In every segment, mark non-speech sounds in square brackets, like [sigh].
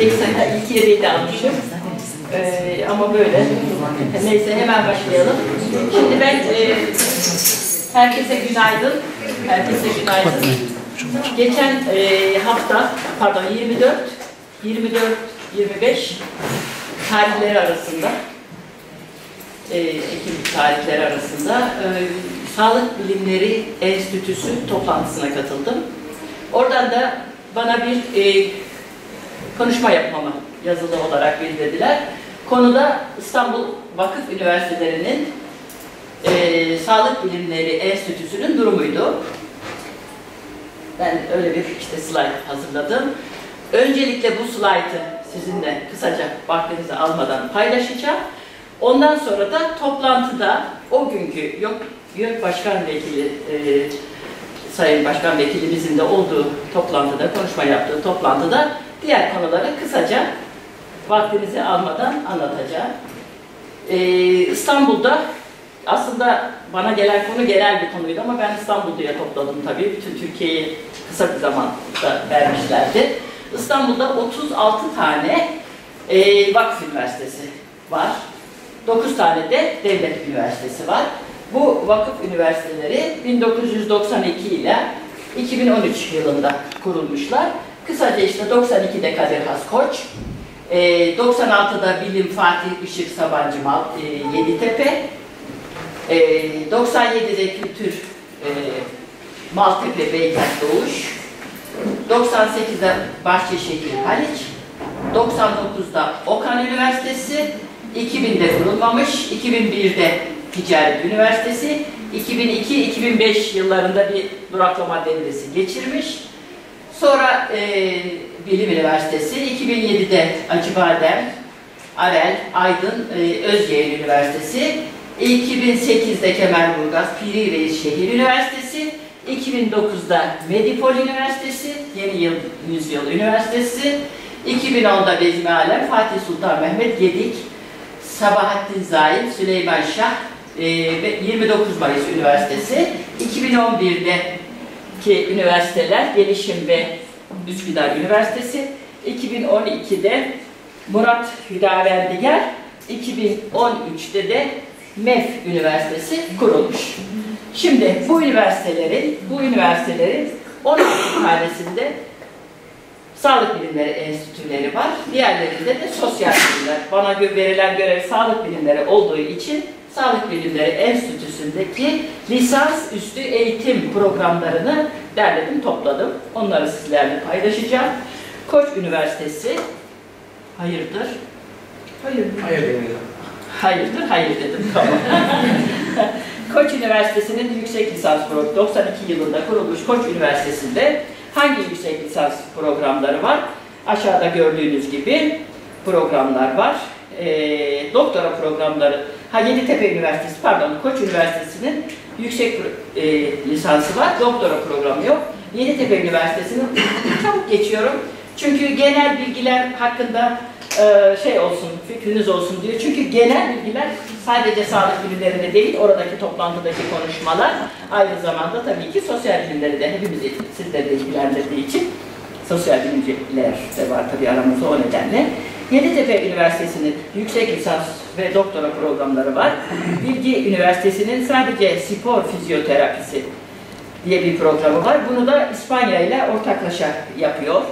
yedek sayı, ilk de almışım. Ee, ama böyle. Neyse hemen başlayalım. Şimdi ben e, herkese günaydın. Herkese günaydın. Geçen e, hafta, pardon 24, 24, 25 tarihleri arasında, e, Ekim tarihleri arasında e, Sağlık Bilimleri Enstitüsü toplantısına katıldım. Oradan da bana bir e, konuşma yapmamı yazılı olarak bildirdiler. Konuda İstanbul Vakıf Üniversitelerinin e, Sağlık Bilimleri Enstitüsü'nün durumuydu. Ben öyle bir işte slide hazırladım. Öncelikle bu slaytı sizinle kısaca vaktinizi almadan paylaşacağım. Ondan sonra da toplantıda o günkü yok YÖK Başkan Vekili e, Sayın Başkan Vekilimizin de olduğu toplantıda, konuşma yaptığı toplantıda diğer konuları kısaca vaktinizi almadan anlatacağım. Ee, İstanbul'da aslında bana gelen konu genel bir konuydu ama ben İstanbul'da topladım tabii. Bütün Türkiye'yi kısa bir zamanda vermişlerdi. İstanbul'da 36 tane e, vakıf üniversitesi var. 9 tane de devlet üniversitesi var. Bu vakıf üniversiteleri 1992 ile 2013 yılında kurulmuşlar. Kısaca işte 92'de Kadir Has Koç, 96'da Bilim Fatih Işık Sabancı Mal, e, Yeditepe, 97'de Kültür e, Maltepe Beykent Doğuş, 98'de Bahçeşehir Haliç, 99'da Okan Üniversitesi, 2000'de kurulmamış, 2001'de Ticaret Üniversitesi, 2002-2005 yıllarında bir duraklama devresi geçirmiş. Sonra e, Bilim Üniversitesi, 2007'de Acıbadem, Arel, Aydın, e, Özyeğin Üniversitesi, 2008'de Kemerburgaz, Piri Reis Şehir Üniversitesi, 2009'da Medipol Üniversitesi, Yeni Yıl Yüzyıl Üniversitesi, 2010'da Bezmi Alem, Fatih Sultan Mehmet Gedik, Sabahattin Zahid, Süleyman Şah e, ve 29 Mayıs Üniversitesi, 2011'deki üniversiteler Gelişim ve Üsküdar Üniversitesi, 2012'de Murat Hüdavendigar, 2013'te de MEF Üniversitesi kurulmuş. Şimdi bu üniversitelerin, bu üniversitelerin 16 tanesinde Sağlık Bilimleri Enstitüleri var. Diğerlerinde de sosyal bilimler. Bana verilen görev sağlık bilimleri olduğu için Sağlık Bilimleri Enstitüsü'ndeki lisans üstü eğitim programlarını derledim, topladım. Onları sizlerle paylaşacağım. Koç Üniversitesi, hayırdır? Hayırdır. Hayır. Hayırdır, hayır dedim. Tamam. [laughs] Koç Üniversitesi'nin yüksek lisans programı 92 yılında kurulmuş Koç Üniversitesi'nde hangi yüksek lisans programları var? Aşağıda gördüğünüz gibi programlar var. E, doktora programları, ha Yeditepe Üniversitesi, pardon Koç Üniversitesi'nin yüksek e, lisansı var, doktora programı yok. Yeditepe Üniversitesi'nin [laughs] çabuk geçiyorum. Çünkü genel bilgiler hakkında e, şey olsun, fikriniz olsun diyor. Çünkü genel bilgiler sadece sağlık bilimlerinde değil, oradaki toplantıdaki konuşmalar aynı zamanda tabii ki sosyal bilimleri de hepimizi sizleri de ilgilendirdiği için sosyal bilimciler de var tabii aramızda o nedenle. Yeditepe Üniversitesi'nin yüksek lisans ve doktora programları var. Bilgi Üniversitesi'nin sadece spor fizyoterapisi diye bir programı var. Bunu da İspanya ile ortaklaşa yapıyor.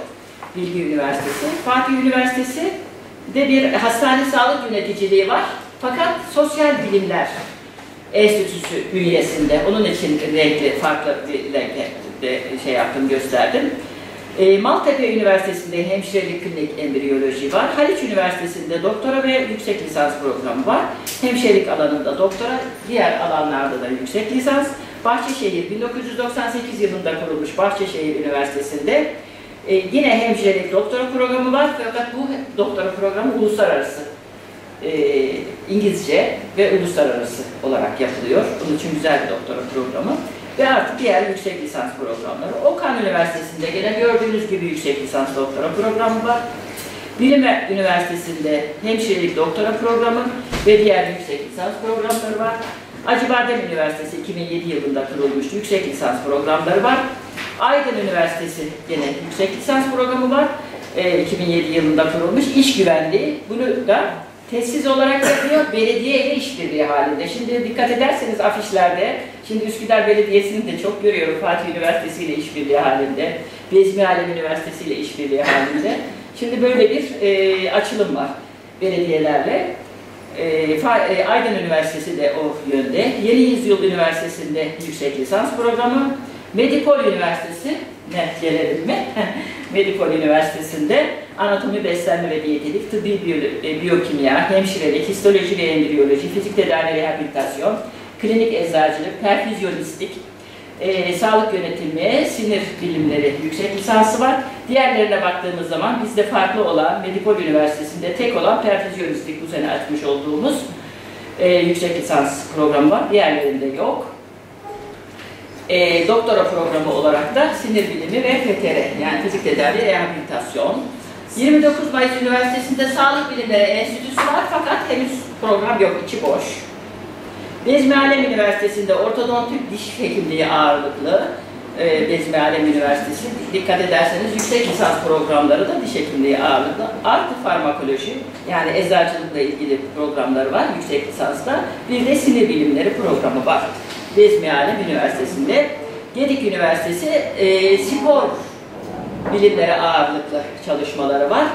Bilgi Üniversitesi. Fatih Üniversitesi de bir hastane sağlık yöneticiliği var. Fakat sosyal bilimler enstitüsü bünyesinde. Onun için renkli, farklı bir renkle şey yaptım, gösterdim. E, Maltepe Üniversitesi'nde hemşirelik klinik embriyoloji var. Haliç Üniversitesi'nde doktora ve yüksek lisans programı var. Hemşirelik alanında doktora, diğer alanlarda da yüksek lisans. Bahçeşehir 1998 yılında kurulmuş Bahçeşehir Üniversitesi'nde e, yine hemşirelik doktora programı var fakat bu doktora programı uluslararası. E, İngilizce ve uluslararası olarak yapılıyor. Bunun için güzel bir doktora programı. Ve artık diğer yüksek lisans programları. Okan Üniversitesi'nde gene gördüğünüz gibi yüksek lisans doktora programı var. Bilime Üniversitesi'nde hemşirelik doktora programı ve diğer yüksek lisans programları var. Acıbadem Üniversitesi 2007 yılında kurulmuş yüksek lisans programları var. Aydın Üniversitesi yine yüksek lisans programı var. e, 2007 yılında kurulmuş. İş güvenliği bunu da tesis olarak yapıyor, belediye ile işbirliği halinde. Şimdi dikkat ederseniz afişlerde, şimdi Üsküdar Belediyesi'ni de çok görüyorum Fatih Üniversitesi ile işbirliği halinde, Bezmi Alem Üniversitesi ile işbirliği halinde. Şimdi böyle bir e, açılım var belediyelerle. E, e, Aydın Üniversitesi de o yönde. Yeni Yüzyıl Üniversitesi'nde yüksek lisans programı. Medipol Üniversitesi, ne gelelim mi? [laughs] Medipol Üniversitesi'nde anatomi, beslenme ve diyetetik, tıbbi biyo, biyokimya, hemşirelik, histoloji ve embriyoloji, fizik tedavi rehabilitasyon, klinik eczacılık, perfüzyonistlik, e, sağlık yönetimi, sinir bilimleri yüksek lisansı var. Diğerlerine baktığımız zaman bizde farklı olan Medipol Üniversitesi'nde tek olan perfüzyonistlik bu sene açmış olduğumuz e, yüksek lisans programı var. Diğerlerinde yok. E, doktora programı olarak da sinir bilimi ve FTR yani fizik tedavi rehabilitasyon. 29 Mayıs Üniversitesi'nde Sağlık Bilimleri Enstitüsü var fakat henüz program yok, içi boş. Bezmi Alem Üniversitesi'nde ortodontik diş hekimliği ağırlıklı. E, Bezmi Alem Üniversitesi, dikkat ederseniz yüksek lisans programları da diş hekimliği ağırlıklı. Artı farmakoloji, yani eczacılıkla ilgili programları var yüksek lisansta. Bir de sinir bilimleri programı var. Bezmi Alem Üniversitesi'nde. Gedik Üniversitesi e, spor bilimleri ağırlıklı çalışmaları var.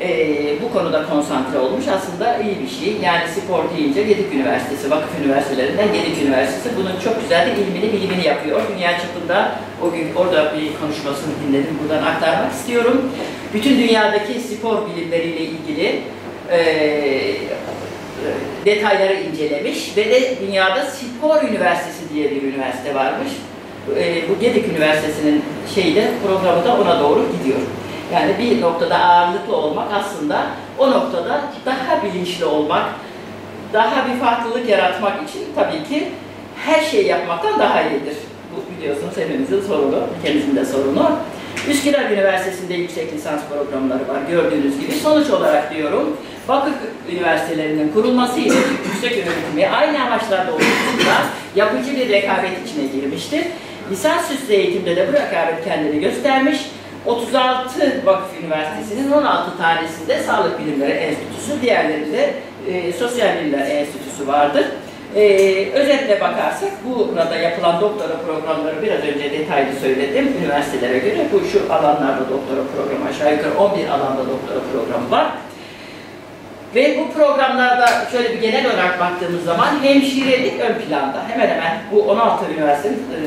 Ee, bu konuda konsantre olmuş. Aslında iyi bir şey. Yani spor deyince Gedik Üniversitesi, vakıf üniversitelerinden Gedik Üniversitesi bunun çok güzel bir ilmini, bilimini yapıyor. Dünya çapında o gün orada bir konuşmasını dinledim. Buradan aktarmak istiyorum. Bütün dünyadaki spor bilimleriyle ilgili e, detayları incelemiş ve de dünyada spor üniversitesi diye bir üniversite varmış. E, bu Gedik Üniversitesi'nin şeyi de programı da ona doğru gidiyor. Yani bir noktada ağırlıklı olmak aslında o noktada daha bilinçli olmak, daha bir farklılık yaratmak için tabii ki her şeyi yapmaktan daha iyidir. Bu biliyorsunuz hepimizin sorunu, ülkemizin de sorunu. Üsküdar Üniversitesi'nde yüksek lisans programları var gördüğünüz gibi. Sonuç olarak diyorum, vakıf üniversitelerinin kurulması ile yüksek öğretimi aynı amaçlarda oluştuğunda yapıcı bir rekabet içine girmiştir. Lisansüstü eğitimde de bu rekabet kendini göstermiş. 36 vakıf üniversitesinin 16 tanesinde Sağlık Bilimleri Enstitüsü, diğerlerinde e, Sosyal Bilimler Enstitüsü vardır. E, özetle bakarsak burada yapılan doktora programları biraz önce detaylı söyledim üniversitelere göre. Bu şu alanlarda doktora programı aşağı yukarı 11 alanda doktora programı var. Ve bu programlarda şöyle bir genel olarak baktığımız zaman hemşirelik ön planda. Hemen hemen bu 16 üniversitenin e,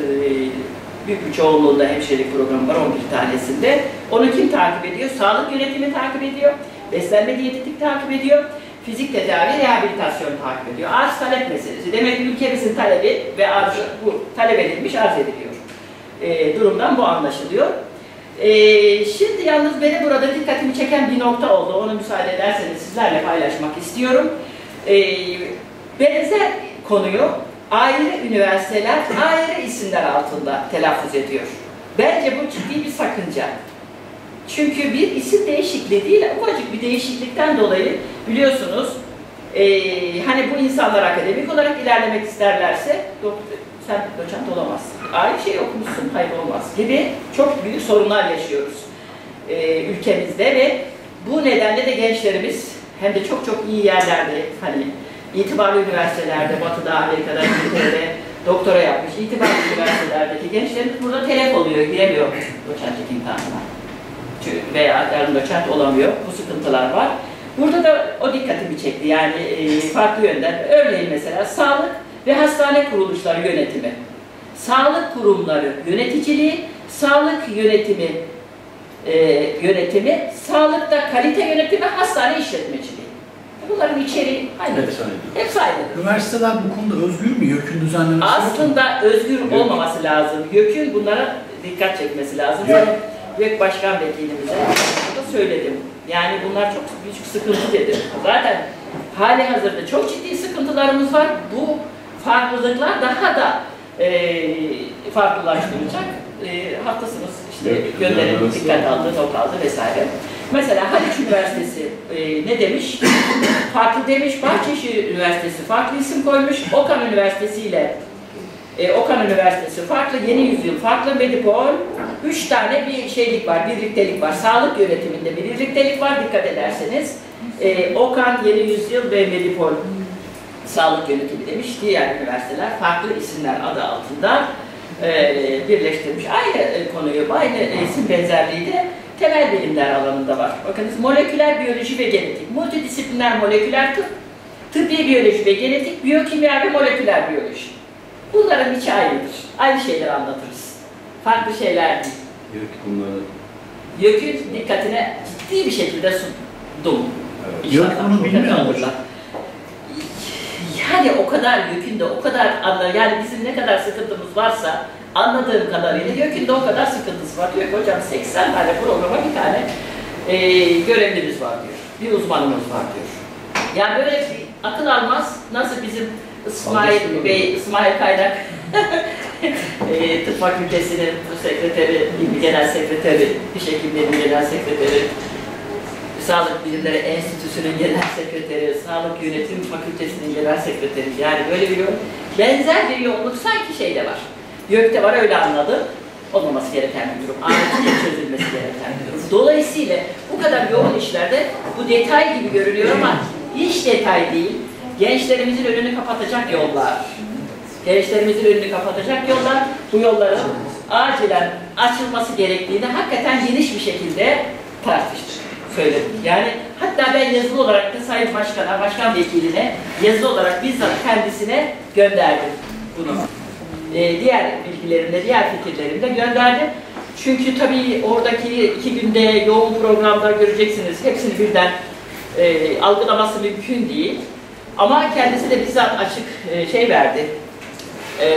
büyük bir çoğunluğunda hemşirelik programı var 11 tanesinde. Onu kim takip ediyor? Sağlık yönetimi takip ediyor. Beslenme diyetetik takip ediyor. Fizik tedavi, rehabilitasyon takip ediyor. Arz talep meselesi. Demek ki ülkemizin talebi ve arzı bu talep edilmiş, arz ediliyor. E, durumdan bu anlaşılıyor. E, şimdi yalnız beni burada dikkatimi çeken bir nokta oldu. Onu müsaade ederseniz sizlerle paylaşmak istiyorum. E, benzer konuyu ayrı üniversiteler ayrı isimler altında telaffuz ediyor. Bence bu ciddi bir sakınca. Çünkü bir isim değişikliği değil, ufacık bir değişiklikten dolayı biliyorsunuz e, hani bu insanlar akademik olarak ilerlemek isterlerse sen doçent olamazsın. Aynı şey okumuşsun, kaybolmaz gibi çok büyük sorunlar yaşıyoruz e, ülkemizde ve bu nedenle de gençlerimiz hem de çok çok iyi yerlerde hani itibarlı üniversitelerde, Batı'da, Amerika'da, İngiltere'de doktora yapmış, itibarlı üniversitelerdeki gençlerimiz burada telef oluyor, giremiyor doçentlik imtihanına. Veya yarın doçent olamıyor, bu sıkıntılar var. Burada da o dikkatimi çekti yani e, farklı yönden. Örneğin mesela sağlık ve hastane kuruluşları yönetimi. Sağlık kurumları yöneticiliği, sağlık yönetimi e, yönetimi, sağlıkta kalite yönetimi, hastane işletmeciliği. Bunların içeriği aynı. Hepsi aynı. Hepsi aynı. Üniversiteler bu konuda özgür mü? YÖK'ün düzenlemesi yok mu? Aslında özgür olmaması lazım. YÖK'ün bunlara dikkat çekmesi lazım. Ben YÖK Başkan Vekilimize da söyledim. Yani bunlar çok büyük sıkıntı dedim. Zaten hali hazırda çok ciddi sıkıntılarımız var. Bu farklılıklar daha da e, farklılaştıracak. E, haklısınız. İşte Evet, gönderelim, dikkat aldı, not aldı vesaire. Mesela Haliç Üniversitesi e, ne demiş? [laughs] farklı demiş. Bahçeşehir Üniversitesi farklı isim koymuş. Okan Üniversitesi ile e, Okan Üniversitesi farklı, Yeni Yüzyıl farklı, Medipol üç tane bir şeylik var, birliktelik var. Sağlık yönetiminde bir birliktelik var dikkat ederseniz. Ee, Okan, Yeni Yüzyıl ve Medipol Sağlık Yönetimi demiş. Diğer üniversiteler farklı isimler adı altında e, birleştirmiş. Aynı e, konuyu, aynı isim benzerliği de temel bilimler alanında var. Bakınız moleküler biyoloji ve genetik, multidisipliner moleküler tıp, tıbbi biyoloji ve genetik, biyokimya ve moleküler biyoloji. Bunların içi ayrıdır. Aynı şeyleri anlatırız. Farklı şeyler değil. Yok bunları. YÖK'ün dikkatine ciddi bir şekilde sundum. Evet. YÖK İnşallah bunu bu bilmiyor kadar Yani o kadar YÖK'ün de o kadar anlar, yani bizim ne kadar sıkıntımız varsa anladığım kadarıyla YÖK'ün de o kadar sıkıntısı var. Diyor ki hocam 80 tane programa bir tane e, görevlimiz var diyor. Bir uzmanımız var diyor. Yani böyle bir akıl almaz nasıl bizim İsmail Bey, İsmail Kaynak [laughs] e, Tıp Fakültesi'nin sekreteri, genel sekreteri, diş hekimlerinin genel sekreteri, Sağlık Bilimleri Enstitüsü'nün genel sekreteri, Sağlık Yönetim Fakültesi'nin genel sekreteri. Yani böyle bir yol, benzer bir yoğunluk sanki şeyde var. YÖK'te var öyle anladım. Olmaması gereken bir durum. Acilce çözülmesi gereken bir durum. Dolayısıyla bu kadar yoğun işlerde bu detay gibi görünüyor ama hiç detay değil. Gençlerimizin önünü kapatacak yollar. Gençlerimizin önünü kapatacak yollar. Bu yolların acilen açılması gerektiğini hakikaten geniş bir şekilde tartıştık söyledim. Yani hatta ben yazılı olarak da Sayın Başkan'a, Başkan Vekiline yazılı olarak bizzat kendisine gönderdim bunu. Ee, diğer bilgilerimde, diğer fikirlerimde gönderdim. Çünkü tabii oradaki iki günde yoğun programda göreceksiniz. Hepsini birden e, algılaması mümkün değil. Ama kendisi de bizzat açık e, şey verdi. E,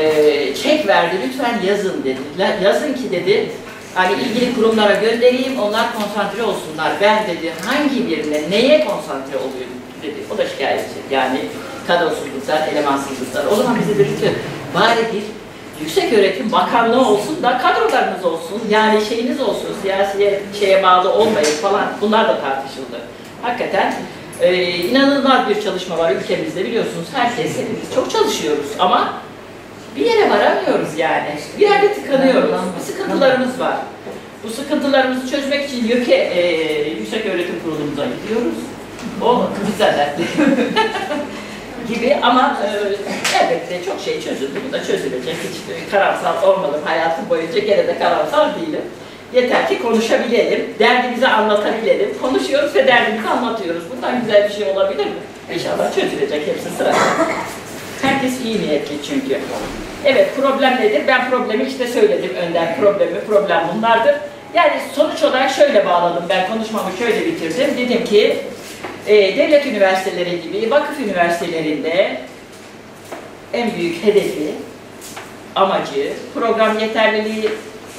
çek verdi. Lütfen yazın dedi. La- Yazın ki dedi Hani ilgili kurumlara göndereyim, onlar konsantre olsunlar. Ben dedi hangi birine, neye konsantre olayım dedi. O da şikayetçi. Yani kadrosuzluklar, elemansızlıklar. O zaman bize dedi ki bari bir yüksek öğretim bakanlığı olsun da kadrolarınız olsun. Yani şeyiniz olsun, siyasi şeye bağlı olmayın falan. Bunlar da tartışıldı. Hakikaten e, inanılmaz bir çalışma var ülkemizde biliyorsunuz. Herkes, hepimiz çok çalışıyoruz ama bir yere varamıyoruz yani. Bir yerde tıkanıyoruz. Bir sıkıntılarımız var. Bu sıkıntılarımızı çözmek için YÖK'e, e, Yüksek Öğretim Kurulumuza gidiyoruz. O dertli. [laughs] gibi ama e, elbette çok şey çözüldü. Bu da çözülecek. Hiç e, karamsar olmadım hayatım boyunca. Gene de karamsar değilim. Yeter ki konuşabilelim, derdimizi anlatabilelim. Konuşuyoruz ve derdimizi anlatıyoruz. Bundan güzel bir şey olabilir mi? İnşallah çözülecek hepsi sırasında. Herkes iyi niyetli çünkü. Evet problem nedir? Ben problemi işte söyledim önden problemi. Problem bunlardır. Yani sonuç olarak şöyle bağladım. Ben konuşmamı şöyle bitirdim. Dedim ki e, devlet üniversiteleri gibi vakıf üniversitelerinde en büyük hedefi, amacı, program yeterliliği,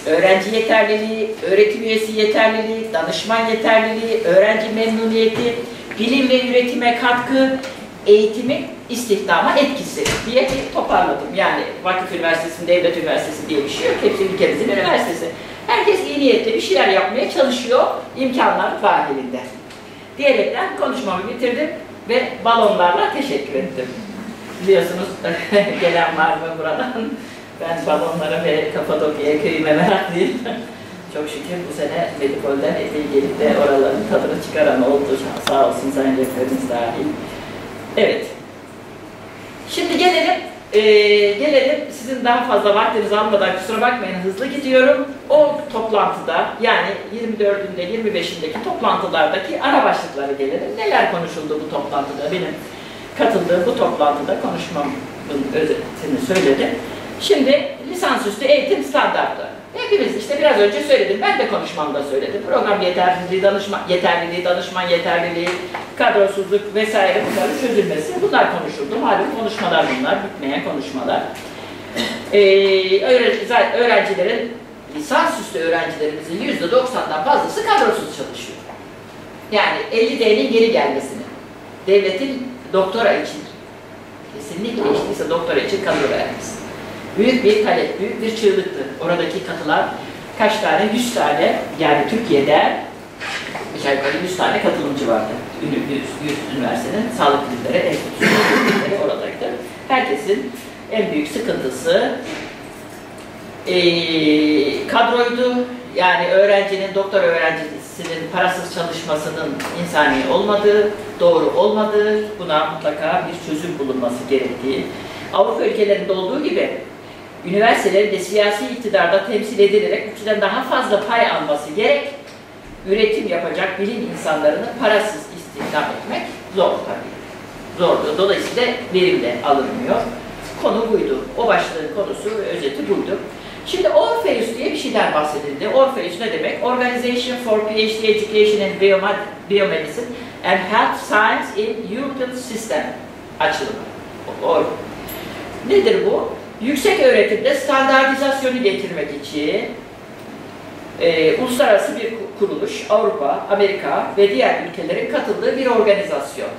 öğrenci yeterliliği, öğretim üyesi yeterliliği, danışman yeterliliği, öğrenci memnuniyeti, bilim ve üretime katkı, eğitimin istihdama etkisi diye bir toparladım. Yani Vakıf Üniversitesi, Devlet Üniversitesi diye bir şey yok. Hepsi ülkemizin üniversitesi. Herkes iyi niyetli bir şeyler yapmaya çalışıyor imkanlar dahilinde. Diyerekten konuşmamı bitirdim ve balonlarla teşekkür ettim. Biliyorsunuz [laughs] gelen var mı buradan? Ben balonlara ve Kapadokya köyüme meraklıyım. Çok şükür bu sene Medipol'den epey gelip de oraların tadını çıkaran oldu. Sağ olsun sayın rektörümüz dahil. Evet. Şimdi gelelim, eee, gelelim sizin daha fazla vaktinizi almadan kusura bakmayın hızlı gidiyorum. O toplantıda yani 24'ünde 25'indeki toplantılardaki ana başlıkları gelelim. Neler konuşuldu bu toplantıda? Benim katıldığım bu toplantıda konuşmamın özetini söyledim. Şimdi lisansüstü eğitim standartları. Hepimiz işte biraz önce söyledim, ben de konuşmamda söyledim. Program yeterliliği, danışman yeterliliği, danışman yeterliliği, kadrosuzluk vesaire bunların çözülmesi. Bunlar konuşuldu. Malum konuşmalar bunlar, bitmeyen konuşmalar. Ee, öğren- öğrencilerin, lisansüstü öğrencilerimizin yüzde doksandan fazlası kadrosuz çalışıyor. Yani 50D'nin geri gelmesini, devletin doktora için, kesinlikle işteyse doktora için kadro vermesi. Büyük bir talep, büyük bir çığlıktı. Oradaki katılan kaç tane? 100 tane, yani Türkiye'de aşağı yukarı 100 tane katılımcı vardı. 100, 100 üniversitenin sağlık bilimleri, enstitüsü oradaydı. Herkesin en büyük sıkıntısı e, kadroydu. Yani öğrencinin, doktor öğrencisinin parasız çalışmasının insani olmadığı, doğru olmadığı, buna mutlaka bir çözüm bulunması gerektiği. Avrupa ülkelerinde olduğu gibi üniversitelerin de siyasi iktidarda temsil edilerek ülkeden daha fazla pay alması gerek. Üretim yapacak bilim insanlarını parasız istihdam etmek zor tabii. Zordu. Dolayısıyla verim de alınmıyor. Konu buydu. O başlığın konusu özeti buydu. Şimdi Orpheus diye bir şeyler bahsedildi. Orpheus ne demek? Organization for PhD Education Biomed Biomedicine and Health Science in European System açılımı. Or Nedir bu? Yüksek öğretimde standartizasyonu getirmek için e, uluslararası bir kuruluş, Avrupa, Amerika ve diğer ülkelerin katıldığı bir organizasyon.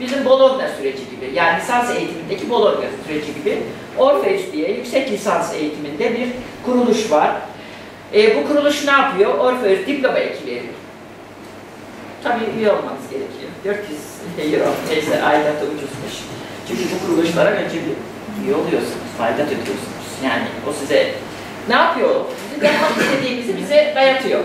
Bizim Bologna süreci gibi, yani lisans eğitimindeki Bologna süreci gibi Orpheus diye yüksek lisans eğitiminde bir kuruluş var. E, bu kuruluş ne yapıyor? Orpheus diploma eki veriyor. Tabii üye olmanız gerekiyor. 400 euro, neyse aidatı ucuzmuş. Çünkü bu kuruluşlara bir üye oluyorsunuz, aidat ödüyorsunuz. Yani o size ne yapıyor? Bizim yapmak istediğimizi bize dayatıyor.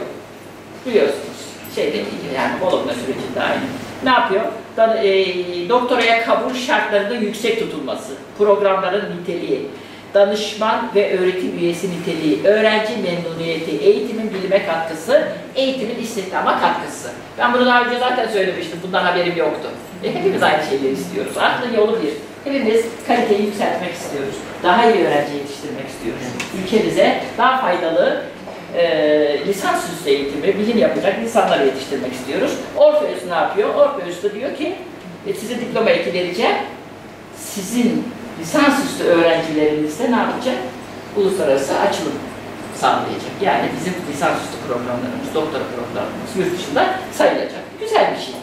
Biliyorsunuz. Şeyde yani Bologna sürecinde aynı. Ne yapıyor? Da, e, doktoraya kabul şartlarında yüksek tutulması, programların niteliği, danışman ve öğretim üyesi niteliği, öğrenci memnuniyeti, eğitimin bilime katkısı, eğitimin istihdama katkısı. Ben bunu daha önce zaten söylemiştim, bundan haberim yoktu. E, hepimiz aynı şeyleri istiyoruz. Aklın yolu bir. Hepimiz kaliteyi yükseltmek istiyoruz. Daha iyi öğrenci yetiştirmek istiyoruz. Ülkemize daha faydalı e, lisansüstü eğitimi, bilim yapacak insanları yetiştirmek istiyoruz. Orpheus ne yapıyor? Orpheus da diyor ki, e, size diploma eki vereceğim. Sizin lisansüstü öğrencilerinizde ne yapacak? Uluslararası açılım sağlayacak. Yani bizim lisansüstü programlarımız, doktora programlarımız yurt dışında sayılacak. Güzel bir şey.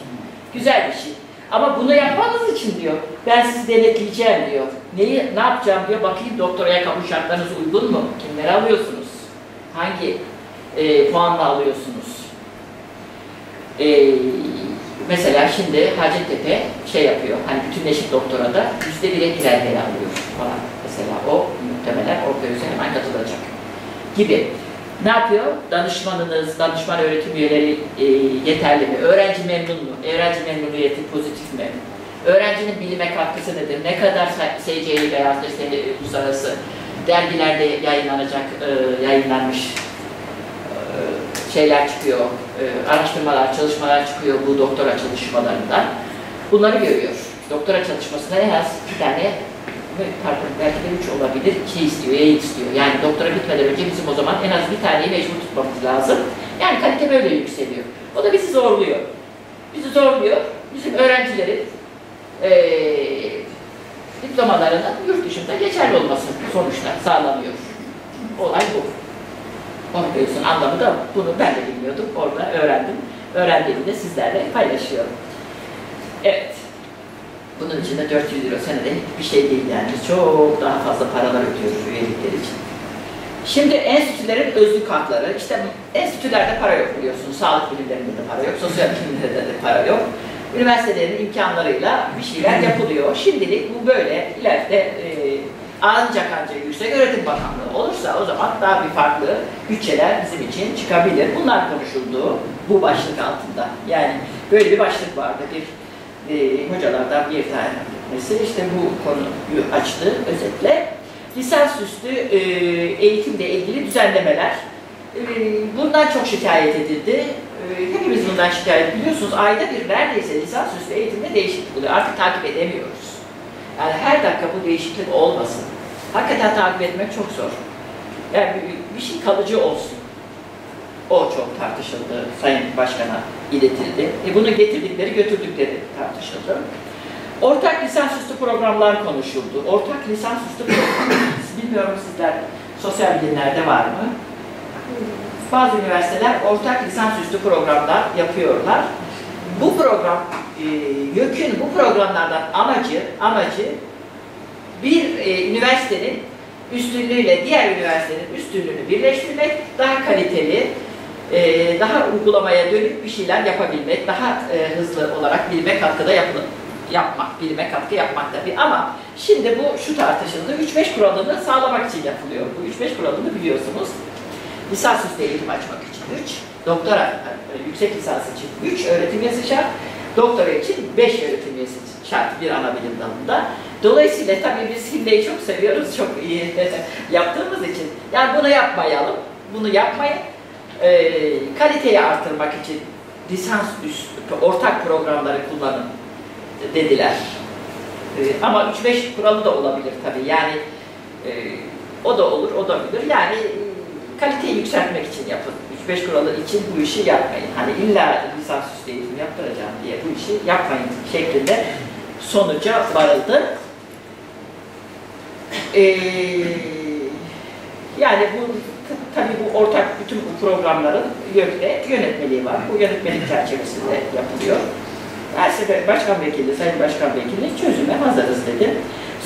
Güzel bir şey. Ama bunu yapmanız için diyor, ben sizi denetleyeceğim diyor. Neyi, ne yapacağım diyor, bakayım doktoraya kabul şartlarınız uygun mu? Kimleri alıyorsunuz? Hangi e, puanla alıyorsunuz? E, mesela şimdi Hacettepe şey yapıyor, hani bütünleşik doktorada yüzde bire ilerleye alıyor falan. Mesela o muhtemelen Orpheus'e hemen katılacak gibi. Ne yapıyor? Danışmanınız, danışman öğretim üyeleri e, yeterli mi? Öğrenci memnun mu? Öğrenci memnuniyeti pozitif mi? Öğrencinin bilime katkısı nedir? Ne kadar SCI veya uluslararası dergilerde yayınlanacak, e, yayınlanmış şeyler çıkıyor, e, araştırmalar, çalışmalar çıkıyor bu doktora çalışmalarından. Bunları görüyor. Doktora çalışmasına en az iki tane pardon belki de üç olabilir, iki istiyor, yayın istiyor. Yani doktora bitmeden önce bizim o zaman en az bir taneyi mecbur tutmamız lazım. Yani kalite böyle yükseliyor. O da bizi zorluyor. Bizi zorluyor. Bizim öğrencilerin ee, diplomalarının yurt dışında geçerli olması sonuçta sağlanıyor. Olay bu. Orpheus'un anlamı da bunu ben de bilmiyordum. Orada öğrendim. Öğrendiğimi de sizlerle paylaşıyorum. Evet. Bunun için de 400 euro senede bir şey değil yani. Çok daha fazla paralar ödüyoruz üyelikler için. Şimdi enstitülerin özlük hakları, işte enstitülerde para yok biliyorsunuz, sağlık bilimlerinde de para yok, sosyal bilimlerde de para yok. Üniversitelerin imkanlarıyla bir şeyler yapılıyor. Şimdilik bu böyle, ileride e, ancak ancak Yüksek Öğretim Bakanlığı olursa o zaman daha bir farklı bütçeler bizim için çıkabilir. Bunlar konuşuldu bu başlık altında. Yani böyle bir başlık vardı, bir e, hocalardan bir tanesi işte bu konuyu açtı özetle. Lisansüstü e, eğitimle ilgili düzenlemeler. E, bundan çok şikayet edildi. E, hepimiz bundan şikayet biliyorsunuz. Ayda bir neredeyse lisansüstü eğitimde değişiklik oluyor. Artık takip edemiyoruz. Yani her dakika bu değişiklik olmasın. Hakikaten takip etmek çok zor. Yani bir, şey kalıcı olsun. O çok tartışıldı, Sayın Başkan'a iletildi. E bunu getirdikleri, götürdükleri tartışıldı. Ortak lisansüstü programlar konuşuldu. Ortak lisansüstü programlar, [laughs] bilmiyorum sizler sosyal bilimlerde var mı? Bazı üniversiteler ortak lisansüstü programlar yapıyorlar. Bu program, e, YÖK'ün bu programlardan amacı, amacı bir e, üniversitenin üstünlüğüyle diğer üniversitenin üstünlüğünü birleştirmek, daha kaliteli, e, daha uygulamaya dönük bir şeyler yapabilmek, daha e, hızlı olarak bilime katkıda yapılır yapmak, bilime katkı yapmak tabii. Ama şimdi bu şu tartışıldı. 3-5 kuralını sağlamak için yapılıyor. Bu 3-5 kuralını biliyorsunuz. Lisansüstü eğitim açmak için 3, doktora, e, yüksek lisans için 3 öğretim üyesi şart, doktora için 5 öğretim üyesi şart bir ana bilim dalında. Dolayısıyla tabii biz Himle'yi çok seviyoruz, çok iyi yaptığımız için. Yani bunu yapmayalım, bunu yapmayın. Ee, kaliteyi artırmak için lisans üstü, ortak programları kullanın dediler. Ee, ama 3-5 kuralı da olabilir tabii. Yani e, o da olur, o da bilir. Yani e, kaliteyi yükseltmek için yapın. 3-5 kuralı için bu işi yapmayın. Hani illa lisans üstü eğitim yaptıracağım diye bu işi yapmayın şeklinde sonuca varıldı. Ee, yani bu tabii bu ortak bütün bu programların YÖK'te yönetmeliği var. Bu yönetmelik çerçevesinde yapılıyor. Her sefer Başkan Vekili, Sayın Başkan Vekili çözüme hazırız dedi.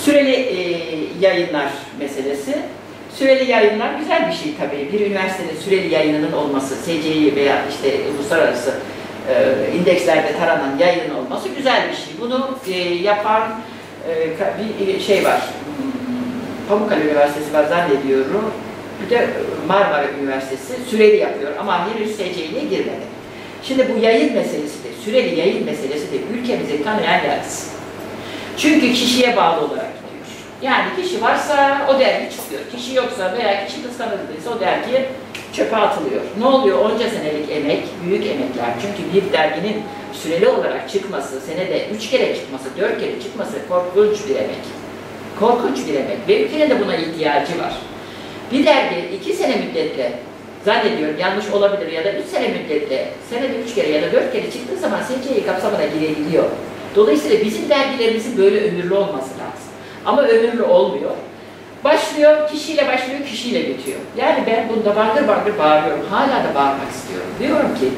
Süreli e, yayınlar meselesi. Süreli yayınlar güzel bir şey tabii. Bir üniversitenin süreli yayınının olması, SCI veya işte uluslararası e, indekslerde taranan yayın olması güzel bir şey. Bunu e, yapan e, bir şey var. Pamukkale Üniversitesi var zannediyorum. Bir de Marmara Üniversitesi süreli yapıyor ama henüz SCI'ye girmedi. Şimdi bu yayın meselesi de, süreli yayın meselesi de ülkemizin kanayan yarısı. Çünkü kişiye bağlı olarak gidiyor. Yani kişi varsa o dergi çıkıyor. Kişi yoksa veya kişi kıskanıldıysa o dergi çöpe atılıyor. Ne oluyor? Onca senelik emek, büyük emekler. Çünkü bir derginin süreli olarak çıkması, senede üç kere çıkması, dört kere çıkması korkunç bir emek. Korkunç bir emek ve ülkenin de buna ihtiyacı var. Bir dergi iki sene müddetle zannediyorum yanlış olabilir ya da üç sene müddetle senede üç kere ya da dört kere çıktığı zaman SCI kapsamına girebiliyor. Dolayısıyla bizim dergilerimizin böyle ömürlü olması lazım. Ama ömürlü olmuyor. Başlıyor, kişiyle başlıyor, kişiyle bitiyor. Yani ben bunda bangır bangır bağırıyorum. Hala da bağırmak istiyorum. Diyorum ki,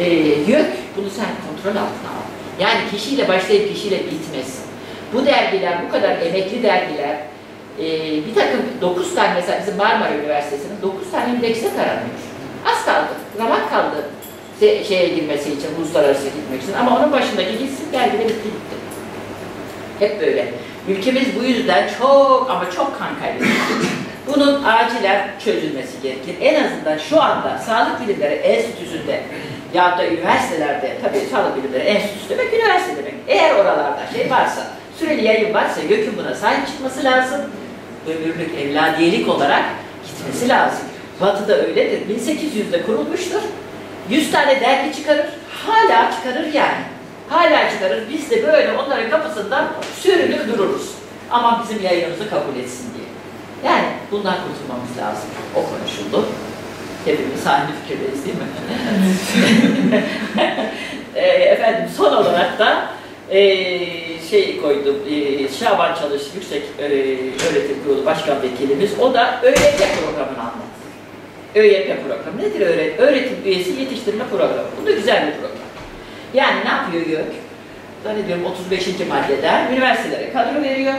e, YÖK bunu sen kontrol altına al. Yani kişiyle başlayıp kişiyle bitmesin. Bu dergiler, bu kadar emekli dergiler, e, bir takım dokuz tane mesela bizim Marmara Üniversitesi'nin dokuz tane indekse taranıyor. Az kaldı, zaman kaldı şeye girmesi için, uluslararası gitmek için. Ama onun başındaki gitsin dergide bitti gitti. Hep böyle. Ülkemiz bu yüzden çok ama çok kan kaybetti. Bunun acilen çözülmesi gerekir. En azından şu anda Sağlık Bilimleri Enstitüsü'nde ya da üniversitelerde, tabii Sağlık Bilimleri Enstitüsü demek üniversite demek. Eğer oralarda şey varsa, süreli yayın varsa YÖK'ün buna sahip çıkması lazım. Ömürlük, evladiyelik olarak gitmesi lazım. Batı'da öyledir. 1800'de kurulmuştur. 100 tane dergi çıkarır, hala çıkarır yani. Hala çıkarır. Biz de böyle onların kapısından sürünüp dururuz. Ama bizim yayınımızı kabul etsin diye. Yani bundan kurtulmamız lazım. O konuşuldu. Hepimiz aynı fikirdeyiz değil mi? [laughs] e, efendim son olarak da e, şey koydum, e, Şaban Çalış Yüksek e, Öğretim Kurulu Başkan Vekilimiz, o da ÖYT programını anlattı. ÖYP programı nedir? Öğret öğretim üyesi yetiştirme programı. Bu da güzel bir program. Yani ne yapıyor YÖK? Zannediyorum 35. maddeden üniversitelere kadro veriyor.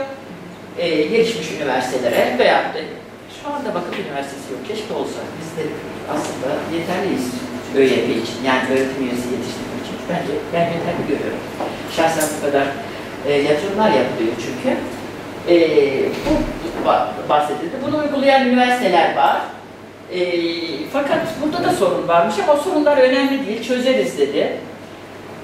E, gelişmiş üniversitelere veya da şu anda Vakıf Üniversitesi yok. Keşke olsa. Biz de aslında yeterliyiz ÖYP için. Yani öğretim üyesi yetiştirmek için. Bence ben yeterli görüyorum. Şahsen bu kadar e, yatırımlar yapılıyor çünkü. E, bu bahsedildi. Bunu uygulayan üniversiteler var. E, fakat burada da sorun varmış ama sorunlar önemli değil, çözeriz dedi.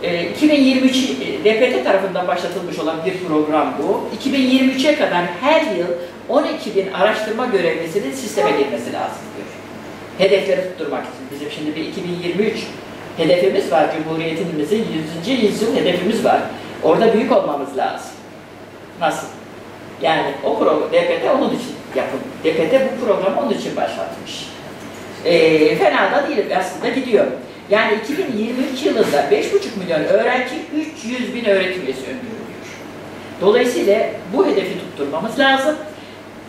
E, 2023 DPT tarafından başlatılmış olan bir program bu. 2023'e kadar her yıl 12 bin araştırma görevlisinin sisteme girmesi lazım diyor. Hedefleri tutturmak için. Bizim şimdi bir 2023 hedefimiz var. Cumhuriyetimizin 100. yüzyıl hedefimiz var. Orada büyük olmamız lazım. Nasıl? Yani o program, DPT onun için yapın. DPT bu programı onun için başlatmış. E, fena da değil aslında gidiyor. Yani 2023 yılında 5,5 milyon öğrenci 300 bin öğretim üyesi öngörülüyor. Dolayısıyla bu hedefi tutturmamız lazım.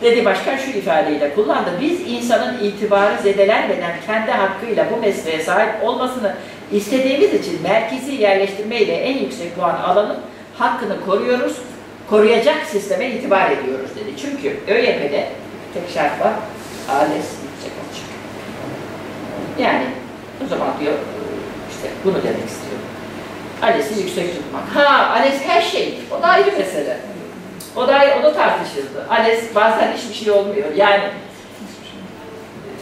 Dedi başkan şu ifadeyle kullandı. Biz insanın itibarı zedelenmeden kendi hakkıyla bu mesleğe sahip olmasını istediğimiz için merkezi yerleştirmeyle en yüksek puan alanın hakkını koruyoruz. Koruyacak sisteme itibar ediyoruz dedi. Çünkü ÖYP'de tek şart var. ALES yüksek olacak. Yani o zaman diyor işte bunu demek istiyorum. ALES'i yüksek tutmak. Ha ALES her şey. O da ayrı mesele. O da, o da tartışıldı. ALES bazen hiçbir şey olmuyor. Yani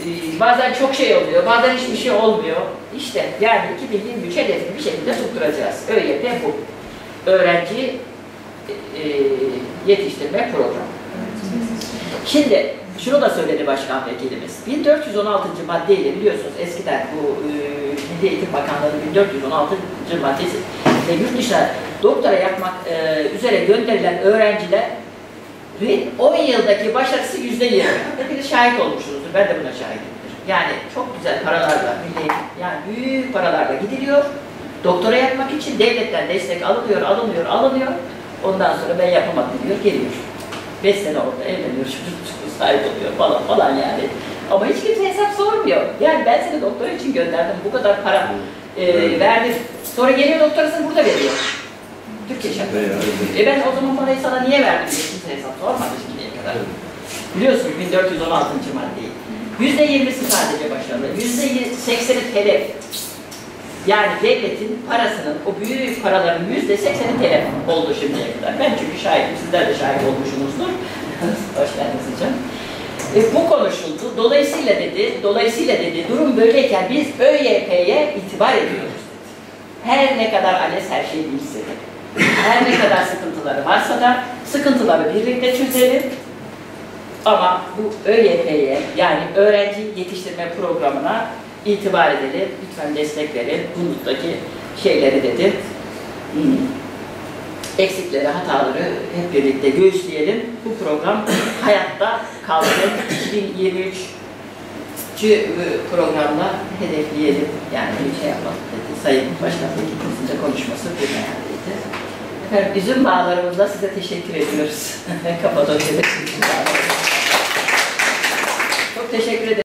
e, bazen çok şey oluyor, bazen hiçbir şey olmuyor. İşte yani 2023 hedefini bir şekilde tutturacağız. ÖYP bu. Öğrenci e, yetiştirme programı. Şimdi şunu da söyledi Başkan Vekilimiz. 1416. maddeyle biliyorsunuz eskiden bu e, Milli Eğitim Bakanlığı'nın 1416. maddesi ve yurt dışına doktora yapmak e, üzere gönderilen öğrenciler 10 yıldaki başarısı yüzde yirmi. Hepiniz şahit olmuşsunuzdur. Ben de buna şahidimdir. Yani çok güzel paralarla, milli, yani büyük paralarla gidiliyor. Doktora yapmak için devletten destek alınıyor, alınıyor, alınıyor. Ondan sonra ben yapamadım diyor, geliyor. Beş sene orada evleniyor, [laughs] çocuk sahip oluyor falan falan yani. Ama hiç kimse hesap sormuyor. Yani ben seni doktora için gönderdim, bu kadar para e, verdim. Sonra geliyor doktorasını burada veriyor. Türkiye şartları. E ben o zaman parayı sana niye verdim diye kimse hesap sormadı şimdiye kadar. Biliyorsun 1416. maddeyi. Yüzde yirmisi sadece başarılı. Yüzde sekseni telef. Yani devletin parasının, o büyük paraların yüzde sekseni telef oldu şimdiye kadar. Ben çünkü şahidim, sizler de şahit olmuşsunuzdur. [laughs] Hoş geldiniz hocam. E, bu konuşuldu. Dolayısıyla dedi, dolayısıyla dedi, durum böyleyken biz ÖYP'ye itibar ediyoruz. Her ne kadar ALES her şey bilse de, her ne kadar sıkıntıları varsa da sıkıntıları birlikte çözelim. Ama bu ÖYP'ye yani öğrenci yetiştirme programına itibar edelim. Lütfen destek verin. Bunluktaki şeyleri dedi. Hmm. Eksikleri, hataları hep birlikte göğüsleyelim. Bu program hayatta kalsın. 2023 Cü programla hedefleyelim. Yani bir şey yapalım. Sayın Başkan Vekilimizin de konuşması bu yerdeydi. Efendim üzüm bağlarımızla size teşekkür ediyoruz. [laughs] Kapadokya'da üzüm bağları. Çok teşekkür ederim.